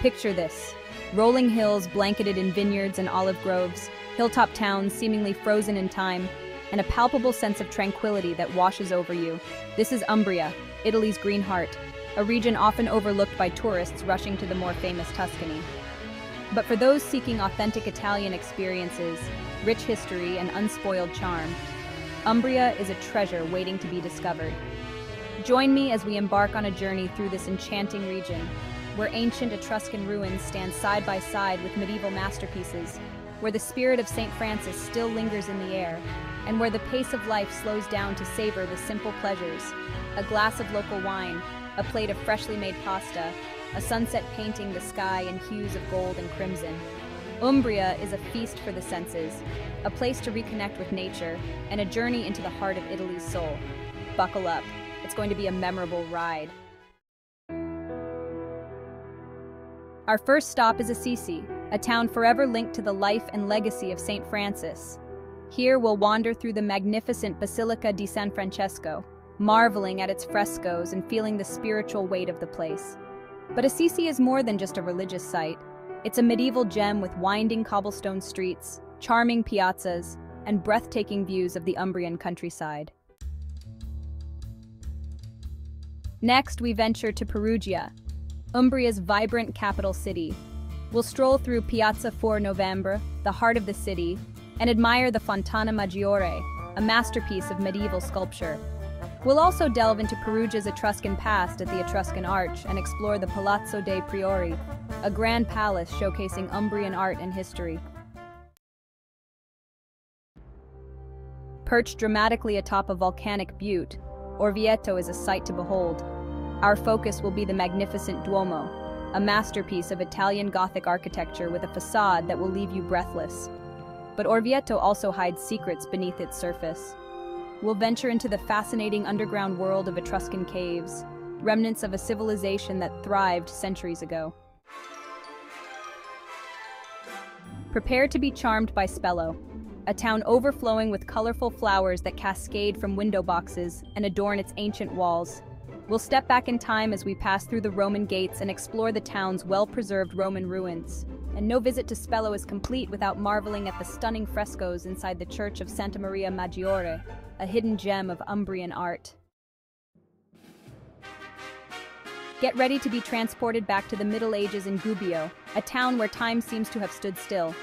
Picture this. Rolling hills blanketed in vineyards and olive groves, hilltop towns seemingly frozen in time, and a palpable sense of tranquility that washes over you. This is Umbria, Italy's green heart, a region often overlooked by tourists rushing to the more famous Tuscany. But for those seeking authentic Italian experiences, rich history, and unspoiled charm, Umbria is a treasure waiting to be discovered. Join me as we embark on a journey through this enchanting region, where ancient Etruscan ruins stand side by side with medieval masterpieces, where the spirit of St. Francis still lingers in the air, and where the pace of life slows down to savor the simple pleasures a glass of local wine, a plate of freshly made pasta, a sunset painting the sky in hues of gold and crimson. Umbria is a feast for the senses, a place to reconnect with nature, and a journey into the heart of Italy's soul. Buckle up, it's going to be a memorable ride. Our first stop is Assisi, a town forever linked to the life and legacy of St. Francis. Here we'll wander through the magnificent Basilica di San Francesco, marveling at its frescoes and feeling the spiritual weight of the place. But Assisi is more than just a religious site. It's a medieval gem with winding cobblestone streets, charming piazzas, and breathtaking views of the Umbrian countryside. Next, we venture to Perugia, Umbria's vibrant capital city. We'll stroll through Piazza 4 November, the heart of the city, and admire the Fontana Maggiore, a masterpiece of medieval sculpture. We'll also delve into Perugia's Etruscan past at the Etruscan Arch and explore the Palazzo dei Priori, a grand palace showcasing Umbrian art and history. Perched dramatically atop a volcanic butte, Orvieto is a sight to behold. Our focus will be the magnificent Duomo, a masterpiece of Italian Gothic architecture with a facade that will leave you breathless. But Orvieto also hides secrets beneath its surface. We'll venture into the fascinating underground world of Etruscan caves, remnants of a civilization that thrived centuries ago. Prepare to be charmed by Spello, a town overflowing with colorful flowers that cascade from window boxes and adorn its ancient walls. We'll step back in time as we pass through the Roman gates and explore the town's well-preserved Roman ruins. And no visit to Spello is complete without marveling at the stunning frescoes inside the Church of Santa Maria Maggiore, a hidden gem of Umbrian art. Get ready to be transported back to the Middle Ages in Gubbio, a town where time seems to have stood still.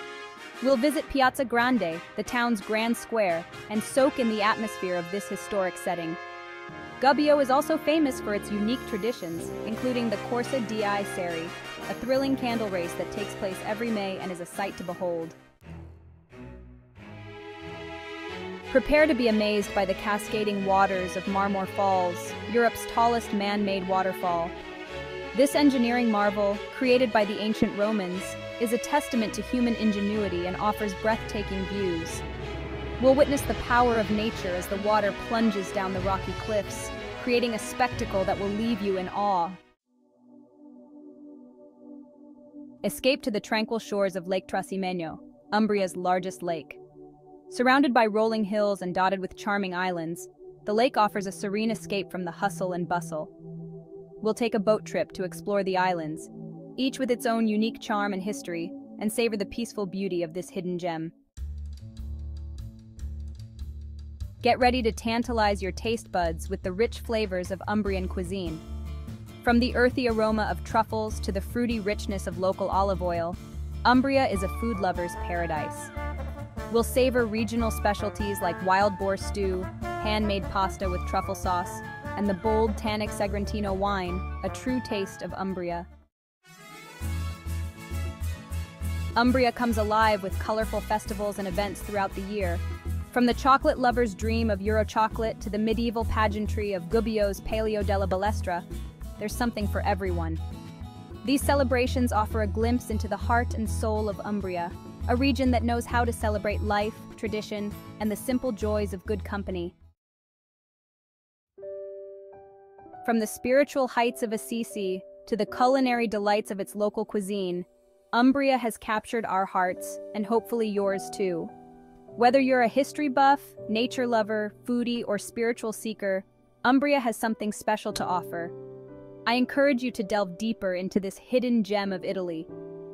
We'll visit Piazza Grande, the town's grand square, and soak in the atmosphere of this historic setting. Gubbio is also famous for its unique traditions, including the Corsa dei Ceri, a thrilling candle race that takes place every May and is a sight to behold. Prepare to be amazed by the cascading waters of Marmore Falls, Europe's tallest man-made waterfall. This engineering marvel, created by the ancient Romans, is a testament to human ingenuity and offers breathtaking views. We'll witness the power of nature as the water plunges down the rocky cliffs, creating a spectacle that will leave you in awe. Escape to the tranquil shores of Lake Trasimeno, Umbria's largest lake. Surrounded by rolling hills and dotted with charming islands, the lake offers a serene escape from the hustle and bustle. We'll take a boat trip to explore the islands, each with its own unique charm and history, and savor the peaceful beauty of this hidden gem. Get ready to tantalize your taste buds with the rich flavors of Umbrian cuisine. From the earthy aroma of truffles to the fruity richness of local olive oil, Umbria is a food lover's paradise. We'll savor regional specialties like wild boar stew, handmade pasta with truffle sauce, and the bold Tannic Sagrantino wine, a true taste of Umbria. Umbria comes alive with colorful festivals and events throughout the year. From the chocolate lover's dream of Eurochocolate to the medieval pageantry of Gubbio's Palio della Balestra, there's something for everyone. These celebrations offer a glimpse into the heart and soul of Umbria, a region that knows how to celebrate life, tradition, and the simple joys of good company. From the spiritual heights of Assisi to the culinary delights of its local cuisine, Umbria has captured our hearts, and hopefully yours too. Whether you're a history buff, nature lover, foodie, or spiritual seeker, Umbria has something special to offer. I encourage you to delve deeper into this hidden gem of Italy.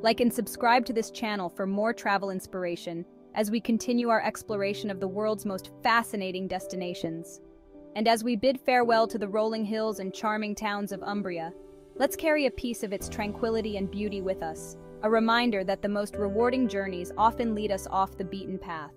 Like and subscribe to this channel for more travel inspiration as we continue our exploration of the world's most fascinating destinations. And as we bid farewell to the rolling hills and charming towns of Umbria, let's carry a piece of its tranquility and beauty with us, a reminder that the most rewarding journeys often lead us off the beaten path.